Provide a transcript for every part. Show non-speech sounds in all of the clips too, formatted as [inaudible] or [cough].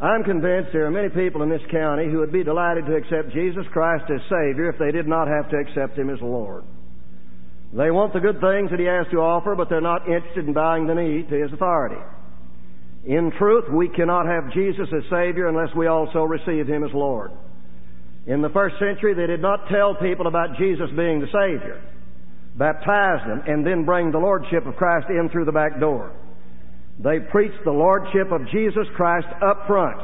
I'm convinced there are many people in this county who would be delighted to accept Jesus Christ as Savior if they did not have to accept Him as Lord. They want the good things that He has to offer, but they're not interested in bowing the knee to His authority. In truth, we cannot have Jesus as Savior unless we also receive Him as Lord. In the first century, they did not tell people about Jesus being the Savior, baptize them, and then bring the Lordship of Christ in through the back door. They preached the Lordship of Jesus Christ up front.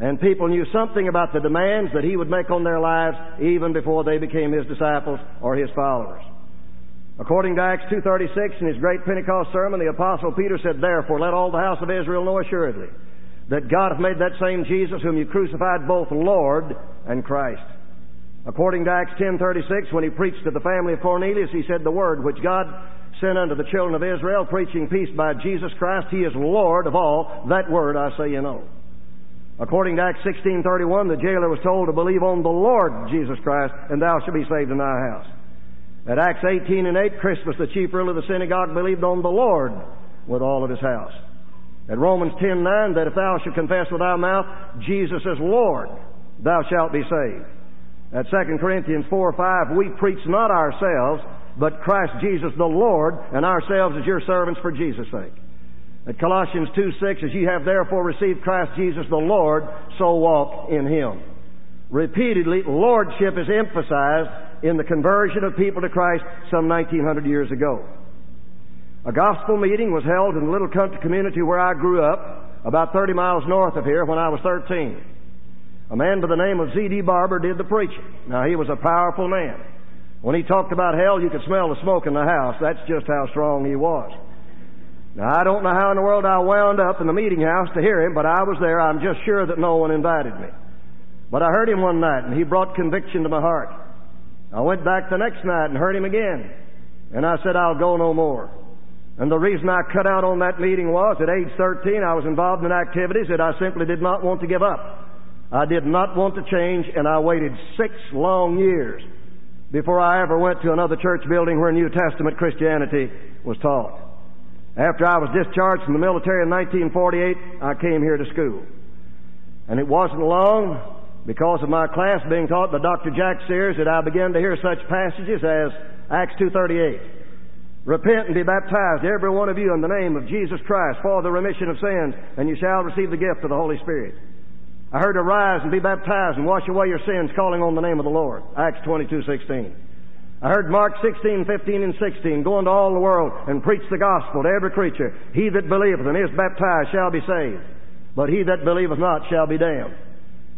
And people knew something about the demands that He would make on their lives even before they became His disciples or His followers. According to Acts 2.36 in his great Pentecost sermon, the Apostle Peter said, Therefore let all the house of Israel know assuredly that God hath made that same Jesus whom you crucified both Lord and Christ. According to Acts 10.36, when he preached to the family of Cornelius, he said, The word which God sent unto the children of Israel, preaching peace by Jesus Christ, he is Lord of all. That word I say you know. According to Acts 16.31, the jailer was told to believe on the Lord Jesus Christ, and thou shalt be saved in thy house. At Acts 18 and 8, Crispus, the chief ruler of the synagogue, believed on the Lord with all of his house. At Romans 10 9, that if thou shalt confess with thy mouth Jesus is Lord, thou shalt be saved. At 2 Corinthians 4 5, we preach not ourselves, but Christ Jesus the Lord, and ourselves as your servants for Jesus' sake. At Colossians 2 6, as ye have therefore received Christ Jesus the Lord, so walk in him. Repeatedly, lordship is emphasized in the conversion of people to Christ some 1900 years ago. A gospel meeting was held in the little country community where I grew up, about 30 miles north of here when I was 13. A man by the name of Z.D. Barber did the preaching. Now, he was a powerful man. When he talked about hell, you could smell the smoke in the house. That's just how strong he was. Now, I don't know how in the world I wound up in the meeting house to hear him, but I was there. I'm just sure that no one invited me. But I heard him one night, and he brought conviction to my heart. I went back the next night and heard him again. And I said, I'll go no more. And the reason I cut out on that meeting was at age 13 I was involved in activities that I simply did not want to give up. I did not want to change and I waited six long years before I ever went to another church building where New Testament Christianity was taught. After I was discharged from the military in 1948, I came here to school. And it wasn't long because of my class being taught by Dr. Jack Sears that I began to hear such passages as Acts 2.38. Repent and be baptized, every one of you, in the name of Jesus Christ for the remission of sins, and you shall receive the gift of the Holy Spirit. I heard arise and be baptized and wash away your sins, calling on the name of the Lord. Acts 22.16. I heard Mark 16, 15, and 16, go into all the world and preach the gospel to every creature. He that believeth and is baptized shall be saved, but he that believeth not shall be damned.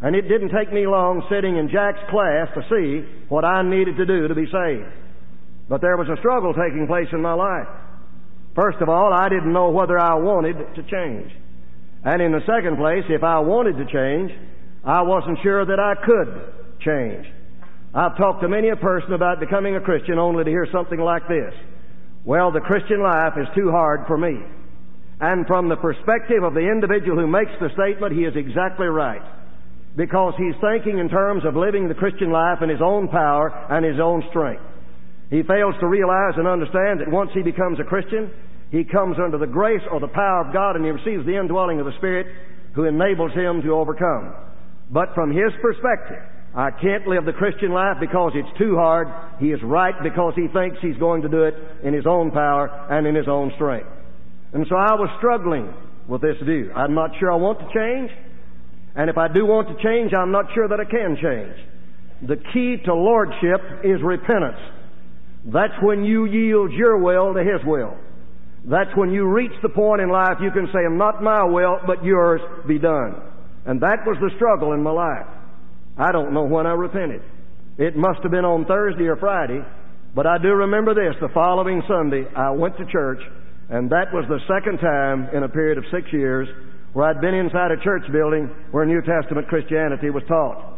And it didn't take me long sitting in Jack's class to see what I needed to do to be saved. But there was a struggle taking place in my life. First of all, I didn't know whether I wanted to change. And in the second place, if I wanted to change, I wasn't sure that I could change. I've talked to many a person about becoming a Christian only to hear something like this. Well, the Christian life is too hard for me. And from the perspective of the individual who makes the statement, he is exactly right because he's thinking in terms of living the Christian life in his own power and his own strength. He fails to realize and understand that once he becomes a Christian, he comes under the grace or the power of God and he receives the indwelling of the Spirit who enables him to overcome. But from his perspective, I can't live the Christian life because it's too hard. He is right because he thinks he's going to do it in his own power and in his own strength. And so I was struggling with this view. I'm not sure I want to change. And if I do want to change, I'm not sure that I can change. The key to lordship is repentance. That's when you yield your will to His will. That's when you reach the point in life you can say, not my will, but yours be done. And that was the struggle in my life. I don't know when I repented. It must have been on Thursday or Friday, but I do remember this. The following Sunday, I went to church, and that was the second time in a period of six years where I'd been inside a church building where New Testament Christianity was taught.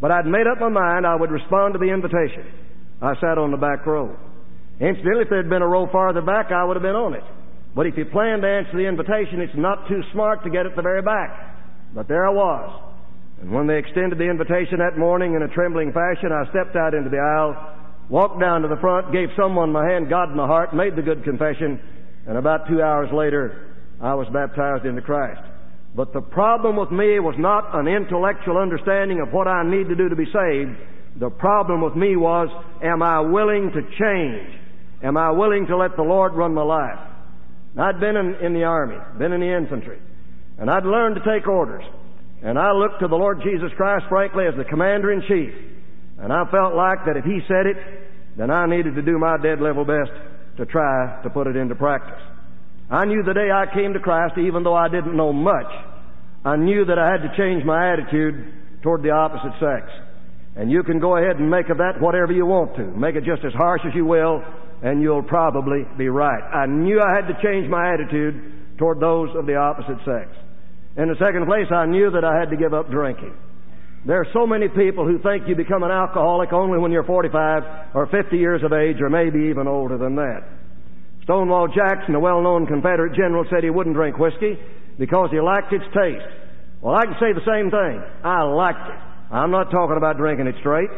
But I'd made up my mind I would respond to the invitation. I sat on the back row. Incidentally, if there'd been a row farther back, I would have been on it. But if you plan to answer the invitation, it's not too smart to get at the very back. But there I was. And when they extended the invitation that morning in a trembling fashion, I stepped out into the aisle, walked down to the front, gave someone my hand, God in my heart, made the good confession, and about two hours later, I was baptized into Christ. But the problem with me was not an intellectual understanding of what I need to do to be saved. The problem with me was, am I willing to change? Am I willing to let the Lord run my life? I'd been in, in the army, been in the infantry, and I'd learned to take orders. And I looked to the Lord Jesus Christ, frankly, as the commander in chief. And I felt like that if He said it, then I needed to do my dead level best to try to put it into practice. I knew the day I came to Christ, even though I didn't know much, I knew that I had to change my attitude toward the opposite sex. And you can go ahead and make of that whatever you want to. Make it just as harsh as you will, and you'll probably be right. I knew I had to change my attitude toward those of the opposite sex. In the second place, I knew that I had to give up drinking. There are so many people who think you become an alcoholic only when you're 45 or 50 years of age or maybe even older than that. Stonewall Jackson, a well-known Confederate general, said he wouldn't drink whiskey because he liked its taste. Well, I can say the same thing. I liked it. I'm not talking about drinking it straight,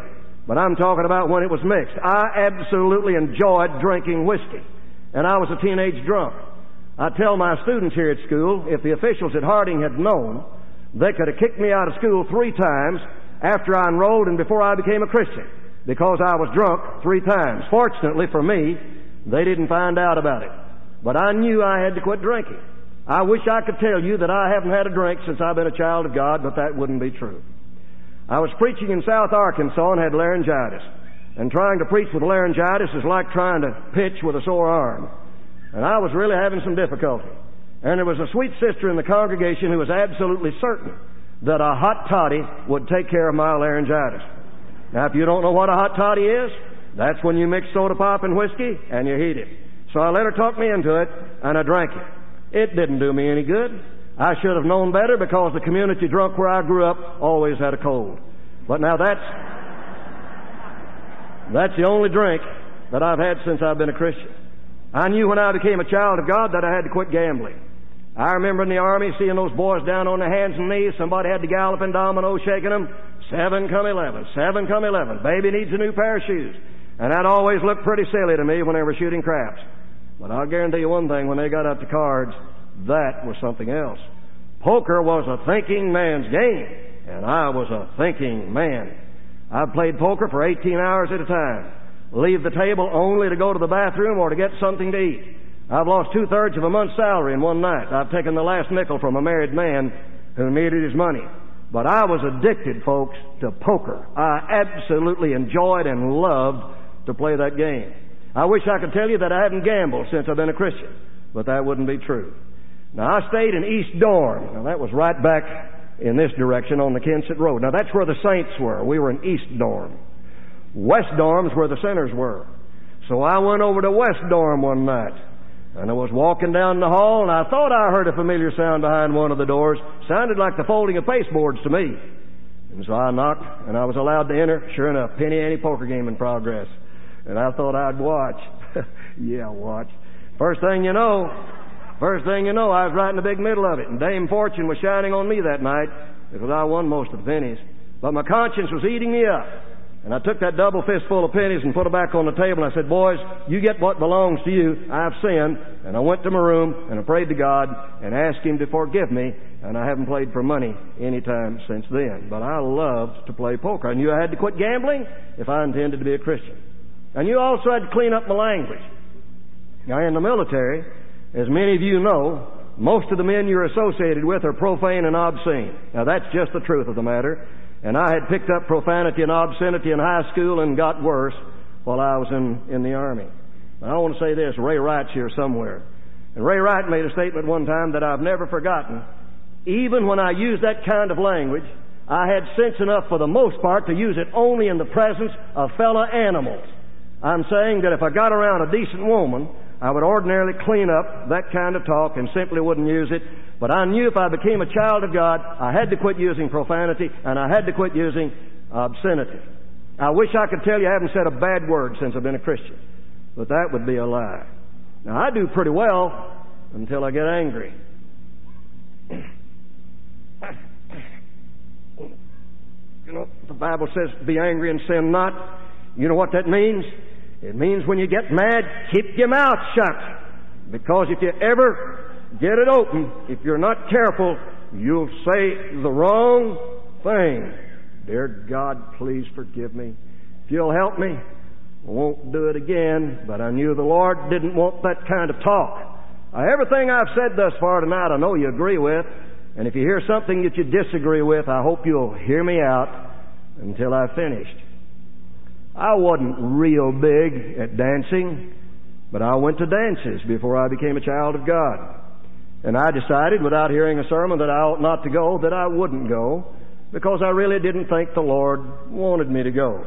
but I'm talking about when it was mixed. I absolutely enjoyed drinking whiskey, and I was a teenage drunk. I tell my students here at school, if the officials at Harding had known, they could have kicked me out of school three times after I enrolled and before I became a Christian because I was drunk three times. Fortunately for me, they didn't find out about it. But I knew I had to quit drinking. I wish I could tell you that I haven't had a drink since I've been a child of God, but that wouldn't be true. I was preaching in South Arkansas and had laryngitis. And trying to preach with laryngitis is like trying to pitch with a sore arm. And I was really having some difficulty. And there was a sweet sister in the congregation who was absolutely certain that a hot toddy would take care of my laryngitis. Now, if you don't know what a hot toddy is, that's when you mix soda pop and whiskey and you heat it. So I let her talk me into it, and I drank it. It didn't do me any good. I should have known better because the community drunk where I grew up always had a cold. But now that's that's the only drink that I've had since I've been a Christian. I knew when I became a child of God that I had to quit gambling. I remember in the army seeing those boys down on their hands and knees. Somebody had the galloping domino shaking them. Seven come eleven. Seven come eleven. Baby needs a new pair of shoes. And that always looked pretty silly to me when they were shooting craps. But I'll guarantee you one thing, when they got up to cards, that was something else. Poker was a thinking man's game, and I was a thinking man. I played poker for 18 hours at a time. Leave the table only to go to the bathroom or to get something to eat. I've lost two thirds of a month's salary in one night. I've taken the last nickel from a married man who needed his money. But I was addicted, folks, to poker. I absolutely enjoyed and loved to play that game. I wish I could tell you that I haven't gambled since I've been a Christian, but that wouldn't be true. Now, I stayed in East Dorm. Now, that was right back in this direction on the Kensett Road. Now, that's where the saints were. We were in East Dorm. West Dorm's where the sinners were. So I went over to West Dorm one night. And I was walking down the hall, and I thought I heard a familiar sound behind one of the doors. Sounded like the folding of pasteboards to me. And so I knocked, and I was allowed to enter. Sure enough, penny ante poker game in progress. And I thought I'd watch. [laughs] yeah, watch. First thing you know, first thing you know, I was right in the big middle of it. And Dame Fortune was shining on me that night because I won most of the pennies. But my conscience was eating me up. And I took that double fistful of pennies and put them back on the table. And I said, Boys, you get what belongs to you. I've sinned. And I went to my room and I prayed to God and asked Him to forgive me. And I haven't played for money any time since then. But I loved to play poker. I knew I had to quit gambling if I intended to be a Christian. And you also had to clean up my language. Now, in the military, as many of you know, most of the men you're associated with are profane and obscene. Now, that's just the truth of the matter. And I had picked up profanity and obscenity in high school and got worse while I was in, in the Army. Now, I want to say this Ray Wright's here somewhere. And Ray Wright made a statement one time that I've never forgotten. Even when I used that kind of language, I had sense enough for the most part to use it only in the presence of fellow animals. I'm saying that if I got around a decent woman, I would ordinarily clean up that kind of talk and simply wouldn't use it. But I knew if I became a child of God, I had to quit using profanity and I had to quit using obscenity. I wish I could tell you I haven't said a bad word since I've been a Christian, but that would be a lie. Now, I do pretty well until I get angry. You know, the Bible says, be angry and sin not. You know what that means? It means when you get mad, keep your mouth shut. Because if you ever get it open, if you're not careful, you'll say the wrong thing. Dear God, please forgive me. If you'll help me, I won't do it again, but I knew the Lord didn't want that kind of talk. Uh, everything I've said thus far tonight, I know you agree with. And if you hear something that you disagree with, I hope you'll hear me out until I've finished. I wasn't real big at dancing, but I went to dances before I became a child of God. And I decided, without hearing a sermon that I ought not to go, that I wouldn't go because I really didn't think the Lord wanted me to go.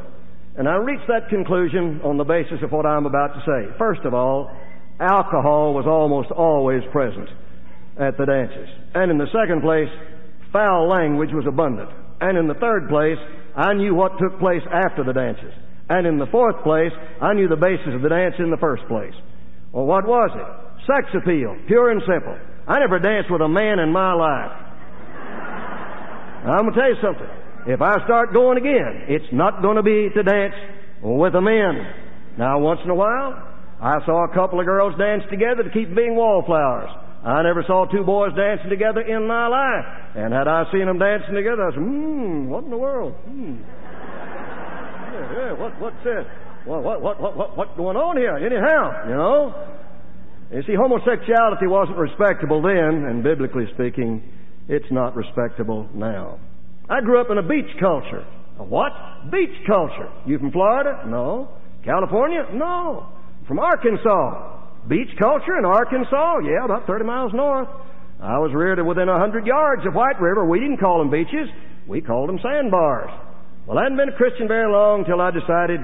And I reached that conclusion on the basis of what I'm about to say. First of all, alcohol was almost always present at the dances. And in the second place, foul language was abundant. And in the third place, I knew what took place after the dances. And in the fourth place, I knew the basis of the dance in the first place. Well, what was it? Sex appeal, pure and simple. I never danced with a man in my life. I'm going to tell you something. If I start going again, it's not going to be to dance with a man. Now, once in a while, I saw a couple of girls dance together to keep being wallflowers. I never saw two boys dancing together in my life. And had I seen them dancing together, I said, hmm, what in the world? Hmm. Yeah, what, what's this? What, what, what, what, what, what's going on here? Anyhow, you know? You see, homosexuality wasn't respectable then, and biblically speaking, it's not respectable now. I grew up in a beach culture. A what? Beach culture. You from Florida? No. California? No. From Arkansas. Beach culture in Arkansas? Yeah, about 30 miles north. I was reared within a hundred yards of White River. We didn't call them beaches. We called them sandbars. Well, I hadn't been a Christian very long till I decided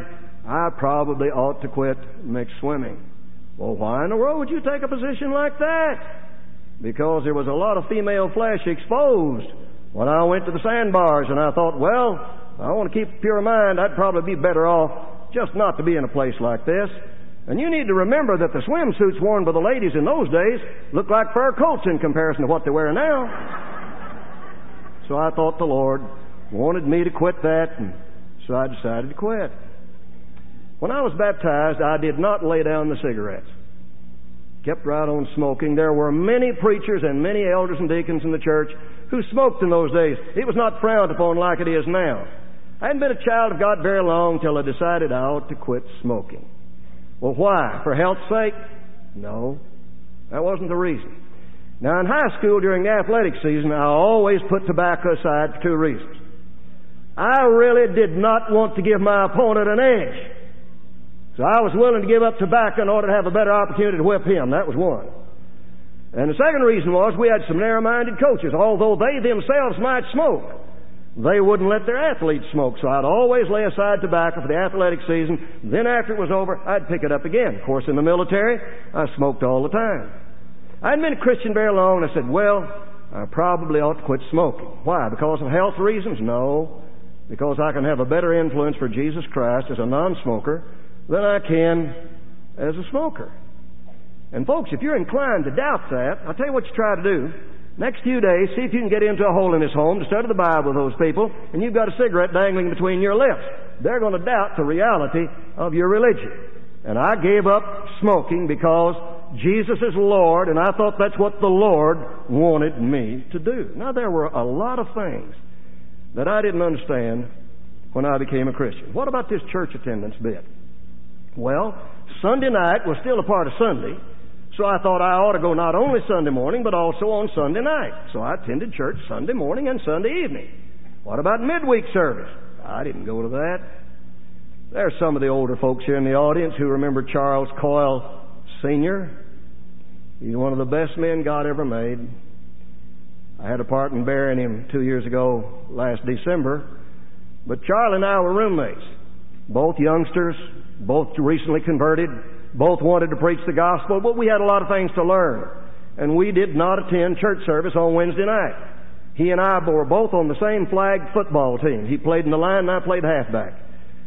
I probably ought to quit mixed swimming. Well, why in the world would you take a position like that? because there was a lot of female flesh exposed when I went to the sandbars, and I thought, well, I want to keep a pure mind. I'd probably be better off just not to be in a place like this. And you need to remember that the swimsuits worn by the ladies in those days looked like fur coats in comparison to what they wear now. so I thought the Lord wanted me to quit that, and so I decided to quit. When I was baptized, I did not lay down the cigarettes kept right on smoking. There were many preachers and many elders and deacons in the church who smoked in those days. It was not frowned upon like it is now. I hadn't been a child of God very long till I decided I ought to quit smoking. Well, why? For health's sake? No. That wasn't the reason. Now, in high school during the athletic season, I always put tobacco aside for two reasons. I really did not want to give my opponent an edge. So I was willing to give up tobacco in order to have a better opportunity to whip him. That was one. And the second reason was we had some narrow-minded coaches. Although they themselves might smoke, they wouldn't let their athletes smoke. So I'd always lay aside tobacco for the athletic season. Then after it was over, I'd pick it up again. Of course, in the military, I smoked all the time. I hadn't been a Christian very long. And I said, well, I probably ought to quit smoking. Why? Because of health reasons? No. Because I can have a better influence for Jesus Christ as a non-smoker than I can as a smoker. And folks, if you're inclined to doubt that, I'll tell you what you try to do. Next few days, see if you can get into a holiness home to study the Bible with those people, and you've got a cigarette dangling between your lips. They're going to doubt the reality of your religion. And I gave up smoking because Jesus is Lord, and I thought that's what the Lord wanted me to do. Now, there were a lot of things that I didn't understand when I became a Christian. What about this church attendance bit? Well, Sunday night was still a part of Sunday, so I thought I ought to go not only Sunday morning, but also on Sunday night. So I attended church Sunday morning and Sunday evening. What about midweek service? I didn't go to that. There are some of the older folks here in the audience who remember Charles Coyle Sr. He's one of the best men God ever made. I had a part in burying him two years ago last December. But Charlie and I were roommates. Both youngsters, both recently converted, both wanted to preach the gospel, but we had a lot of things to learn. And we did not attend church service on Wednesday night. He and I were both on the same flag football team. He played in the line and I played halfback.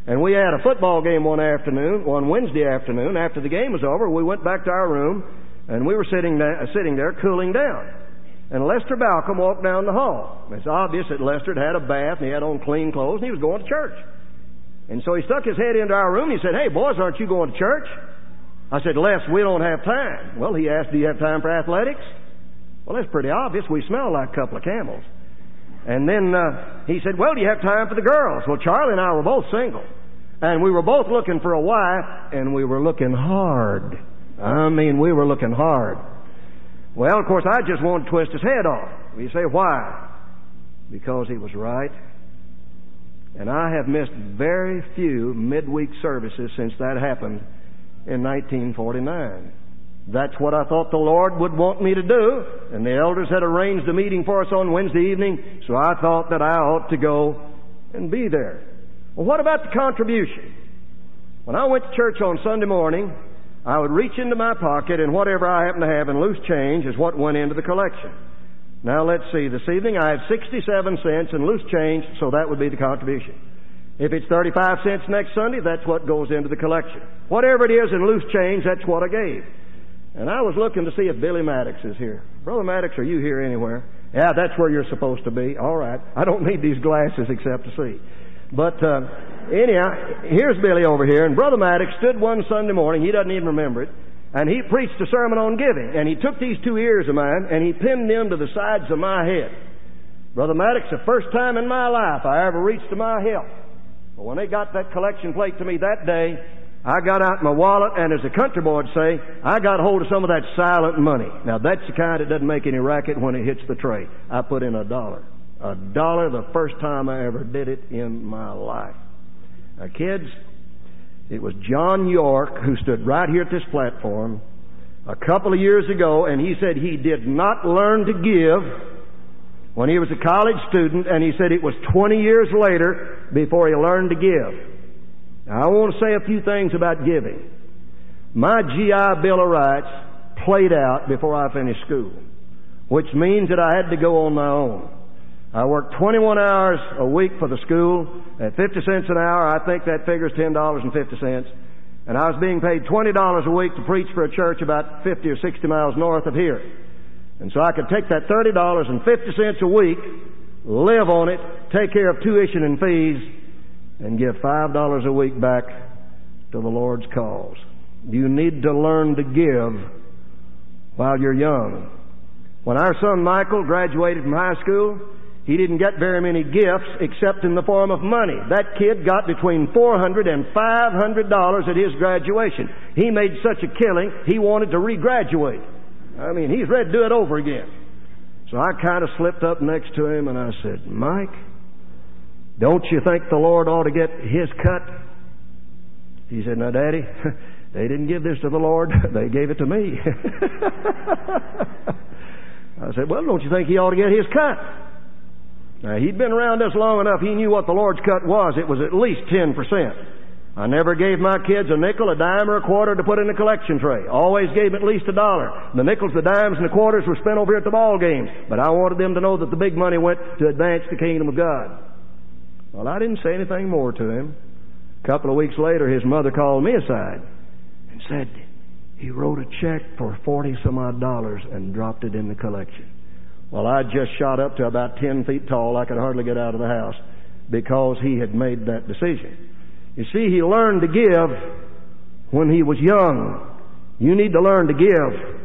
And we had a football game one afternoon, one Wednesday afternoon. After the game was over, we went back to our room and we were sitting there, sitting there cooling down. And Lester Balcom walked down the hall. It's obvious that Lester had had a bath and he had on clean clothes and he was going to church. And so he stuck his head into our room. and He said, Hey, boys, aren't you going to church? I said, Les, we don't have time. Well, he asked, Do you have time for athletics? Well, that's pretty obvious. We smell like a couple of camels. And then uh, he said, Well, do you have time for the girls? Well, Charlie and I were both single. And we were both looking for a wife, and we were looking hard. I mean, we were looking hard. Well, of course, I just wanted to twist his head off. You say, why? Because he was right. And I have missed very few midweek services since that happened in 1949. That's what I thought the Lord would want me to do. And the elders had arranged a meeting for us on Wednesday evening, so I thought that I ought to go and be there. Well, what about the contribution? When I went to church on Sunday morning, I would reach into my pocket and whatever I happened to have in loose change is what went into the collection. Now let's see. This evening I have 67 cents in loose change, so that would be the contribution. If it's 35 cents next Sunday, that's what goes into the collection. Whatever it is in loose change, that's what I gave. And I was looking to see if Billy Maddox is here. Brother Maddox, are you here anywhere? Yeah, that's where you're supposed to be. All right. I don't need these glasses except to see. But uh, anyhow, here's Billy over here, and Brother Maddox stood one Sunday morning. He doesn't even remember it. And he preached a sermon on giving. And he took these two ears of mine and he pinned them to the sides of my head. Brother Maddox, the first time in my life I ever reached to my help. But when they got that collection plate to me that day, I got out my wallet, and as the country boy would say, I got hold of some of that silent money. Now, that's the kind that doesn't make any racket when it hits the tray. I put in a dollar. A dollar the first time I ever did it in my life. Now, kids, it was John York who stood right here at this platform a couple of years ago, and he said he did not learn to give when he was a college student, and he said it was 20 years later before he learned to give. Now, I want to say a few things about giving. My GI Bill of Rights played out before I finished school, which means that I had to go on my own. I worked 21 hours a week for the school at 50 cents an hour. I think that figures $10.50. And I was being paid $20 a week to preach for a church about 50 or 60 miles north of here. And so I could take that $30.50 a week, live on it, take care of tuition and fees, and give $5 a week back to the Lord's cause. You need to learn to give while you're young. When our son Michael graduated from high school, he didn't get very many gifts except in the form of money. That kid got between $400 and $500 at his graduation. He made such a killing, he wanted to regraduate. I mean, he's ready to do it over again. So I kind of slipped up next to him and I said, Mike, don't you think the Lord ought to get his cut? He said, Now, Daddy, [laughs] they didn't give this to the Lord, [laughs] they gave it to me. [laughs] I said, Well, don't you think he ought to get his cut? Now, he'd been around us long enough, he knew what the Lord's cut was. It was at least 10%. I never gave my kids a nickel, a dime, or a quarter to put in the collection tray. Always gave them at least a dollar. The nickels, the dimes, and the quarters were spent over here at the ball games. But I wanted them to know that the big money went to advance the kingdom of God. Well, I didn't say anything more to him. A couple of weeks later, his mother called me aside and said he wrote a check for forty some odd dollars and dropped it in the collection. Well, I just shot up to about 10 feet tall. I could hardly get out of the house because he had made that decision. You see, he learned to give when he was young. You need to learn to give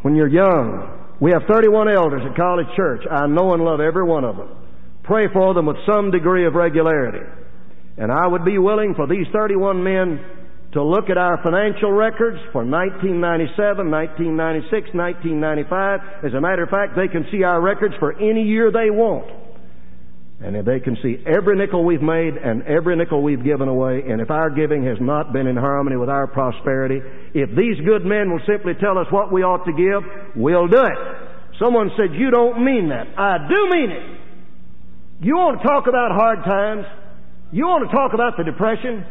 when you're young. We have 31 elders at College Church. I know and love every one of them. Pray for them with some degree of regularity. And I would be willing for these 31 men to look at our financial records for 1997, 1996, 1995. As a matter of fact, they can see our records for any year they want. And if they can see every nickel we've made and every nickel we've given away, and if our giving has not been in harmony with our prosperity, if these good men will simply tell us what we ought to give, we'll do it. Someone said, You don't mean that. I do mean it. You want to talk about hard times? You want to talk about the depression?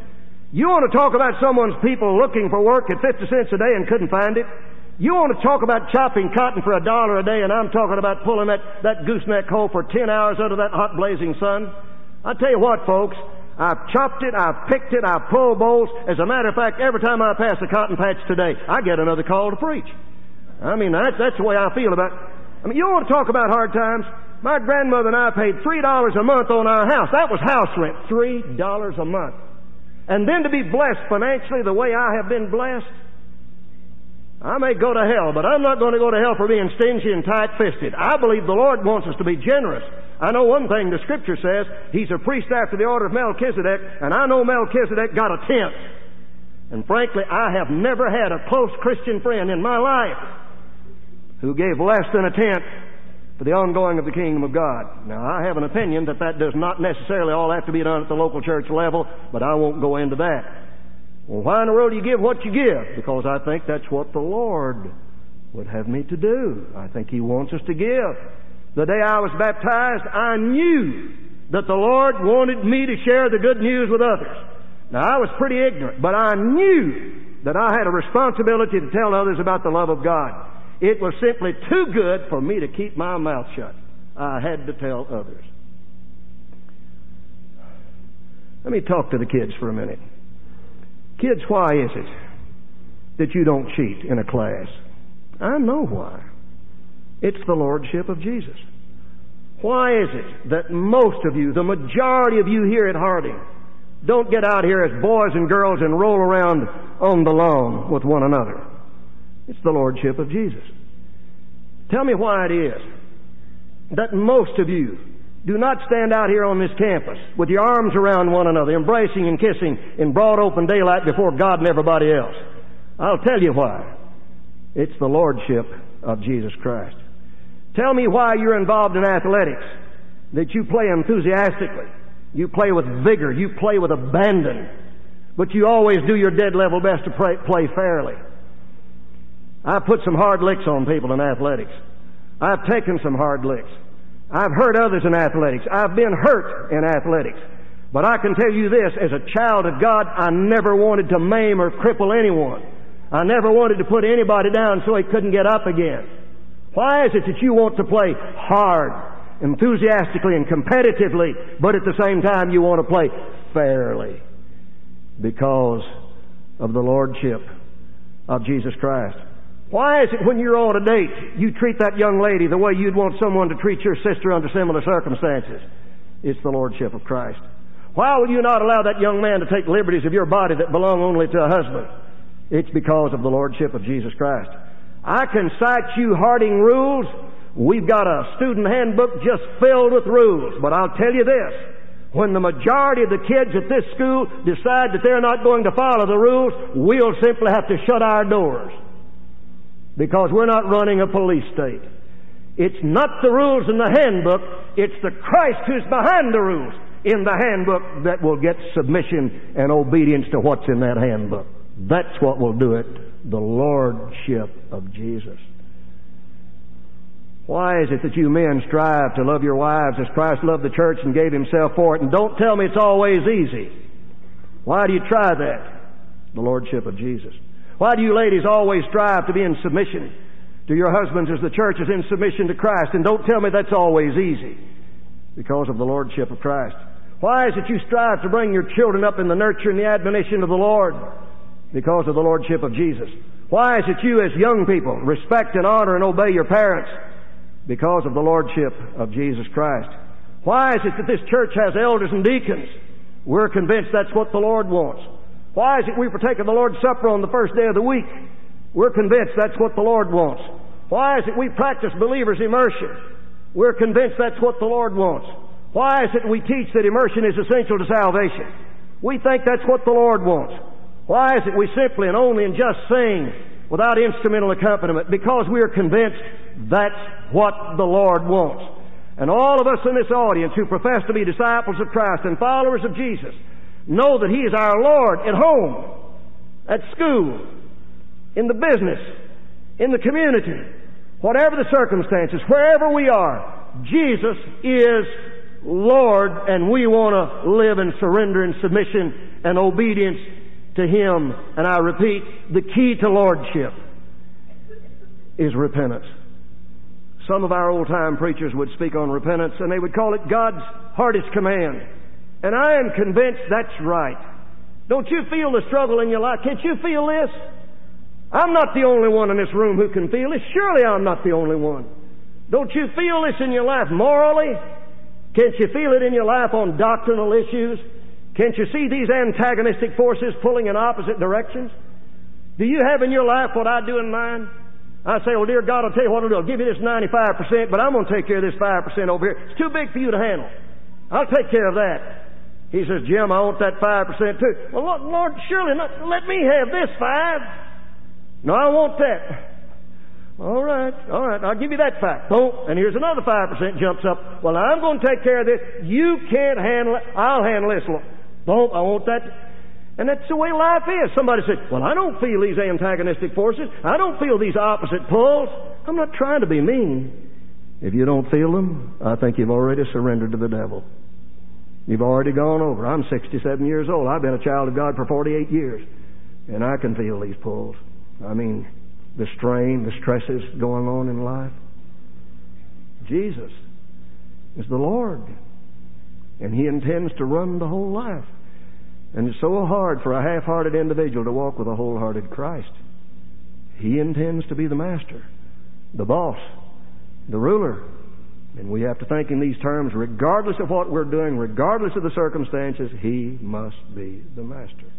You want to talk about someone's people looking for work at 50 cents a day and couldn't find it? You want to talk about chopping cotton for a dollar a day and I'm talking about pulling that, that gooseneck hoe for 10 hours under that hot blazing sun? I tell you what, folks, I've chopped it, I've picked it, I've pulled bolls. As a matter of fact, every time I pass a cotton patch today, I get another call to preach. I mean, that, that's the way I feel about it. I mean, you want to talk about hard times? My grandmother and I paid $3 a month on our house. That was house rent. $3 a month. And then to be blessed financially the way I have been blessed, I may go to hell, but I'm not going to go to hell for being stingy and tight-fisted. I believe the Lord wants us to be generous. I know one thing the Scripture says, He's a priest after the order of Melchizedek, and I know Melchizedek got a tenth. And frankly, I have never had a close Christian friend in my life who gave less than a tenth for the ongoing of the kingdom of God. Now, I have an opinion that that does not necessarily all have to be done at the local church level, but I won't go into that. Well, why in the world do you give what you give? Because I think that's what the Lord would have me to do. I think He wants us to give. The day I was baptized, I knew that the Lord wanted me to share the good news with others. Now, I was pretty ignorant, but I knew that I had a responsibility to tell others about the love of God. It was simply too good for me to keep my mouth shut. I had to tell others. Let me talk to the kids for a minute. Kids, why is it that you don't cheat in a class? I know why. It's the Lordship of Jesus. Why is it that most of you, the majority of you here at Harding, don't get out here as boys and girls and roll around on the lawn with one another? It's the Lordship of Jesus. Tell me why it is that most of you do not stand out here on this campus with your arms around one another, embracing and kissing in broad open daylight before God and everybody else. I'll tell you why. It's the Lordship of Jesus Christ. Tell me why you're involved in athletics, that you play enthusiastically, you play with vigor, you play with abandon, but you always do your dead level best to play, fairly. I put some hard licks on people in athletics. I've taken some hard licks. I've hurt others in athletics. I've been hurt in athletics. But I can tell you this, as a child of God, I never wanted to maim or cripple anyone. I never wanted to put anybody down so he couldn't get up again. Why is it that you want to play hard, enthusiastically and competitively, but at the same time you want to play fairly? Because of the Lordship of Jesus Christ. Why is it when you're on a date, you treat that young lady the way you'd want someone to treat your sister under similar circumstances? It's the Lordship of Christ. Why will you not allow that young man to take liberties of your body that belong only to a husband? It's because of the Lordship of Jesus Christ. I can cite you Harding rules. We've got a student handbook just filled with rules. But I'll tell you this. When the majority of the kids at this school decide that they're not going to follow the rules, we'll simply have to shut our doors because we're not running a police state. It's not the rules in the handbook, it's the Christ who's behind the rules in the handbook that will get submission and obedience to what's in that handbook. That's what will do it the Lordship of Jesus. Why is it that you men strive to love your wives as Christ loved the church and gave himself for it? And don't tell me it's always easy. Why do you try that? The Lordship of Jesus. Why do you ladies always strive to be in submission to your husbands as the church is in submission to Christ? And don't tell me that's always easy because of the Lordship of Christ. Why is it you strive to bring your children up in the nurture and the admonition of the Lord? Because of the Lordship of Jesus. Why is it you as young people respect and honor and obey your parents? Because of the Lordship of Jesus Christ. Why is it that this church has elders and deacons? We're convinced that's what the Lord wants. Why is it we partake of the Lord's Supper on the first day of the week? We're convinced that's what the Lord wants. Why is it we practice believers' immersion? We're convinced that's what the Lord wants. Why is it we teach that immersion is essential to salvation? We think that's what the Lord wants. Why is it we simply and only and just sing without instrumental accompaniment? Because we are convinced that's what the Lord wants. And all of us in this audience who profess to be disciples of Christ and followers of Jesus know that He is our Lord at home, at school, in the business, in the community, whatever the circumstances, wherever we are, Jesus is Lord, and we want to live in surrender and submission and obedience to Him. And I repeat, the key to Lordship is repentance. Some of our old time preachers would speak on repentance and they would call it God's hardest command. And I am convinced that's right. Don't you feel the struggle in your life? Can't you feel this? I'm not the only one in this room who can feel this. Surely I'm not the only one. Don't you feel this in your life morally? Can't you feel it in your life on doctrinal issues? Can't you see these antagonistic forces pulling in opposite directions? Do you have in your life what I do in mine? I say, well, dear God, I'll tell you what I'll do. I'll give you this 95%, but I'm going to take care of this 5% over here. It's too big for you to handle. I'll take care of that. He says, Jim, I want that 5% too. Well, Lord, Lord surely not, let me have this 5. No, I want that. All right, all right, I'll give you that five. Boom, and here's another 5% jumps up. Well, I'm going to take care of this. You can't handle it. I'll handle this. Look, Boom, I want that. And that's the way life is. Somebody said, Well, I don't feel these antagonistic forces. I don't feel these opposite pulls. I'm not trying to be mean. If you don't feel them, I think you've already surrendered to the devil. You've already gone over. I'm 67 years old. I've been a child of God for 48 years. And I can feel these pulls. I mean, the strain, the stresses going on in life. Jesus is the Lord. And He intends to run the whole life. And it's so hard for a half hearted individual to walk with a wholehearted Christ. He intends to be the master, the boss, the ruler. And we have to think in these terms, regardless of what we're doing, regardless of the circumstances, He must be the master.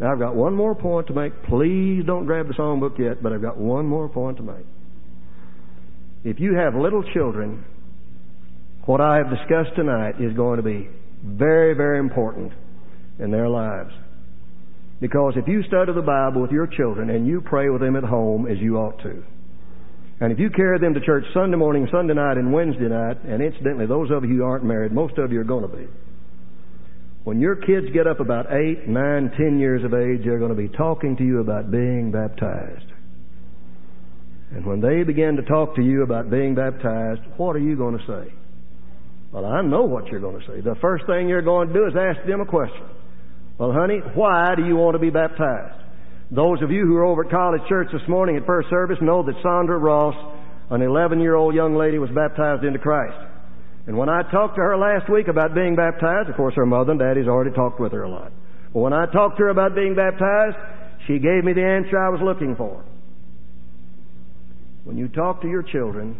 Now, I've got one more point to make. Please don't grab the songbook yet, but I've got one more point to make. If you have little children, what I have discussed tonight is going to be very, very important in their lives. Because if you study the Bible with your children and you pray with them at home as you ought to, and if you carry them to church Sunday morning, Sunday night, and Wednesday night, and incidentally, those of you who aren't married, most of you are going to be. When your kids get up about eight, nine, ten years of age, they're going to be talking to you about being baptized. And when they begin to talk to you about being baptized, what are you going to say? Well, I know what you're going to say. The first thing you're going to do is ask them a question. Well, honey, why do you want to be baptized? Those of you who are over at College Church this morning at first service know that Sandra Ross, an 11 year old young lady, was baptized into Christ. And when I talked to her last week about being baptized, of course her mother and daddy's already talked with her a lot. But when I talked to her about being baptized, she gave me the answer I was looking for. When you talk to your children,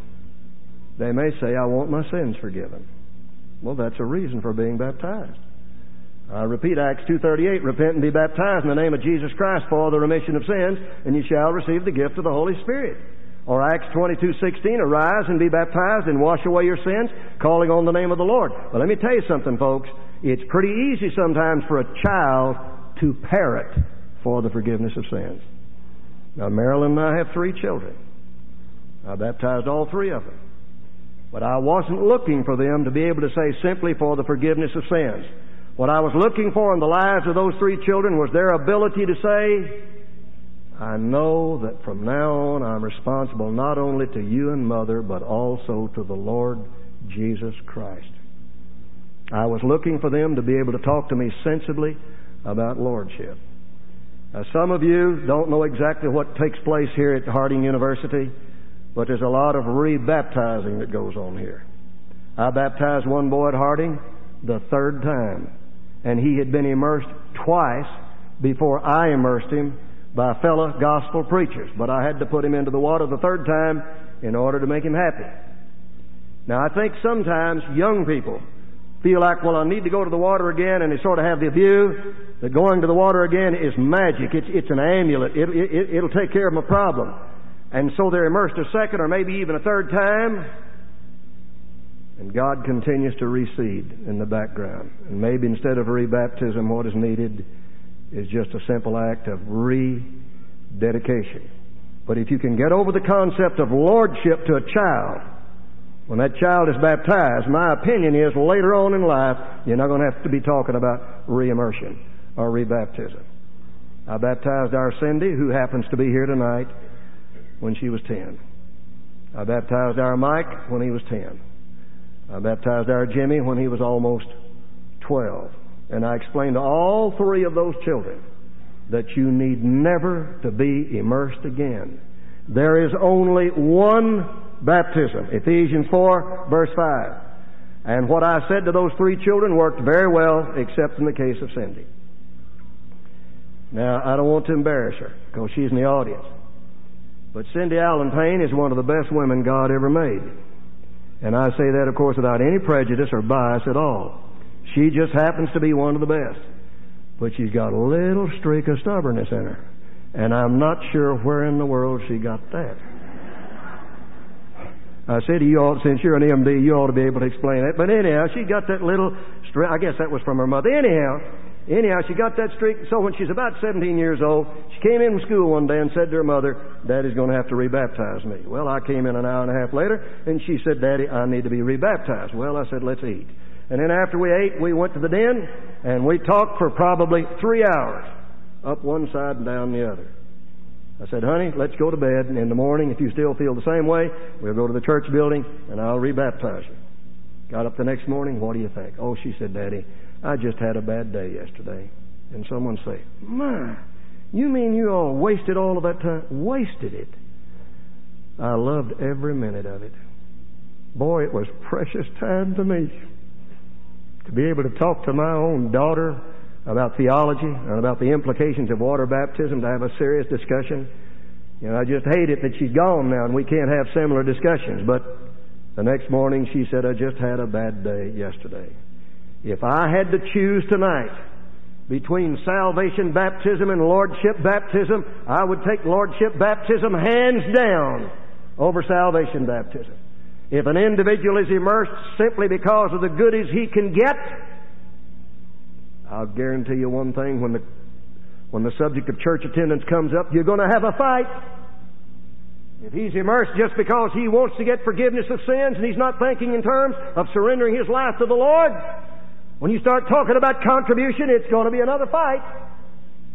they may say, I want my sins forgiven. Well, that's a reason for being baptized. I repeat Acts 2.38, repent and be baptized in the name of Jesus Christ for the remission of sins, and you shall receive the gift of the Holy Spirit. Or Acts 22:16, arise and be baptized and wash away your sins, calling on the name of the Lord. But let me tell you something, folks. It's pretty easy sometimes for a child to parrot for the forgiveness of sins. Now, Marilyn and I have three children. I baptized all three of them. But I wasn't looking for them to be able to say simply for the forgiveness of sins. What I was looking for in the lives of those three children was their ability to say, I know that from now on I'm responsible not only to you and mother, but also to the Lord Jesus Christ. I was looking for them to be able to talk to me sensibly about lordship. Now, some of you don't know exactly what takes place here at Harding University, but there's a lot of rebaptizing that goes on here. I baptized one boy at Harding the third time, and he had been immersed twice before I immersed him by fellow gospel preachers, but I had to put him into the water the third time in order to make him happy. Now, I think sometimes young people feel like, well, I need to go to the water again, and they sort of have the view that going to the water again is magic. It's, it's an amulet. It, it, it'll take care of my problem. And so they're immersed a second or maybe even a third time, and God continues to recede in the background. And maybe instead of rebaptism, what is needed is just a simple act of rededication. But if you can get over the concept of lordship to a child, when that child is baptized, my opinion is later on in life, you're not going to have to be talking about reimmersion or rebaptism. I baptized our Cindy, who happens to be here tonight, when she was 10. I baptized our Mike when he was 10. I baptized our Jimmy when he was almost 12. And I explained to all three of those children that you need never to be immersed again. There is only one baptism. Ephesians 4, verse 5. And what I said to those three children worked very well, except in the case of Cindy. Now, I don't want to embarrass her, because she's in the audience. But Cindy Allen Payne is one of the best women God ever made. And I say that, of course, without any prejudice or bias at all. She just happens to be one of the best. But she's got a little streak of stubbornness in her. And I'm not sure where in the world she got that. I said to you ought, since you're an MD, you ought to be able to explain it. But anyhow, she got that little, streak. I guess that was from her mother. Anyhow, anyhow, she got that streak. So when she's about 17 years old, she came in from school one day and said to her mother, Daddy's going to have to rebaptize me. Well, I came in an hour and a half later, and she said, Daddy, I need to be rebaptized. Well, I said, let's eat. And then after we ate, we went to the den, and we talked for probably three hours, up one side and down the other. I said, honey, let's go to bed, and in the morning, if you still feel the same way, we'll go to the church building, and I'll rebaptize you. Got up the next morning, what do you think? Oh, she said, Daddy, I just had a bad day yesterday. And someone say, My, you mean you all wasted all of that time? Wasted it. I loved every minute of it. Boy, it was precious time to me. To be able to talk to my own daughter about theology and about the implications of water baptism, to have a serious discussion. You know, I just hate it that she's gone now and we can't have similar discussions. But the next morning she said, I just had a bad day yesterday. If I had to choose tonight between salvation baptism and lordship baptism, I would take lordship baptism hands down over salvation baptism. If an individual is immersed simply because of the goodies he can get, I'll guarantee you one thing when the when the subject of church attendance comes up, you're going to have a fight. If he's immersed just because he wants to get forgiveness of sins and he's not thinking in terms of surrendering his life to the Lord, when you start talking about contribution, it's going to be another fight.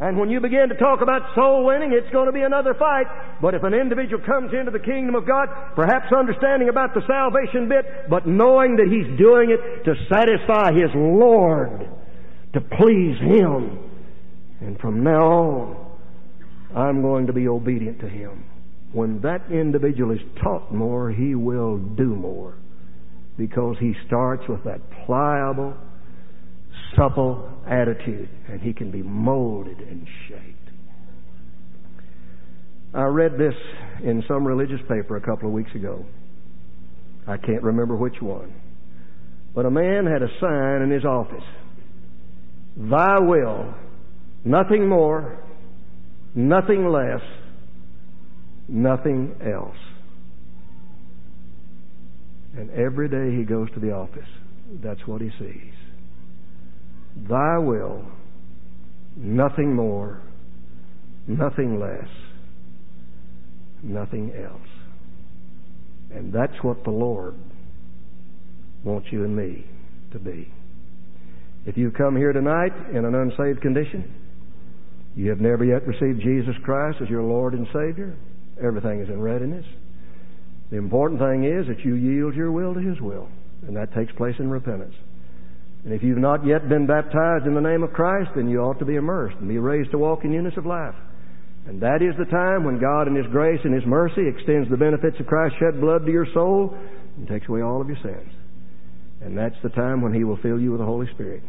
And when you begin to talk about soul winning, it's going to be another fight. But if an individual comes into the kingdom of God, perhaps understanding about the salvation bit, but knowing that he's doing it to satisfy his Lord, to please him, and from now on, I'm going to be obedient to him. When that individual is taught more, he will do more. Because he starts with that pliable, supple attitude, and he can be molded and shaped. I read this in some religious paper a couple of weeks ago. I can't remember which one. But a man had a sign in his office Thy will, nothing more, nothing less, nothing else. And every day he goes to the office, that's what he sees. Thy will, nothing more, nothing less, nothing else. And that's what the Lord wants you and me to be. If you come here tonight in an unsaved condition, you have never yet received Jesus Christ as your Lord and Savior, everything is in readiness. The important thing is that you yield your will to His will, and that takes place in repentance. And if you've not yet been baptized in the name of Christ, then you ought to be immersed and be raised to walk in newness of life. And that is the time when God in His grace and His mercy extends the benefits of Christ's shed blood to your soul and takes away all of your sins. And that's the time when He will fill you with the Holy Spirit.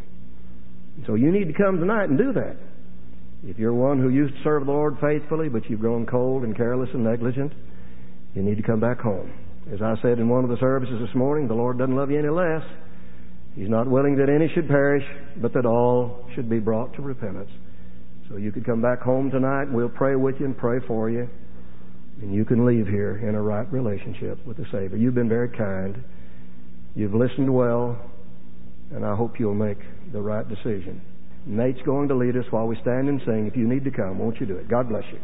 So you need to come tonight and do that. If you're one who used to serve the Lord faithfully, but you've grown cold and careless and negligent, you need to come back home. As I said in one of the services this morning, the Lord doesn't love you any less. He's not willing that any should perish, but that all should be brought to repentance. So you could come back home tonight and we'll pray with you and pray for you. And you can leave here in a right relationship with the Savior. You've been very kind. You've listened well. And I hope you'll make the right decision. Nate's going to lead us while we stand and sing. If you need to come, won't you do it? God bless you.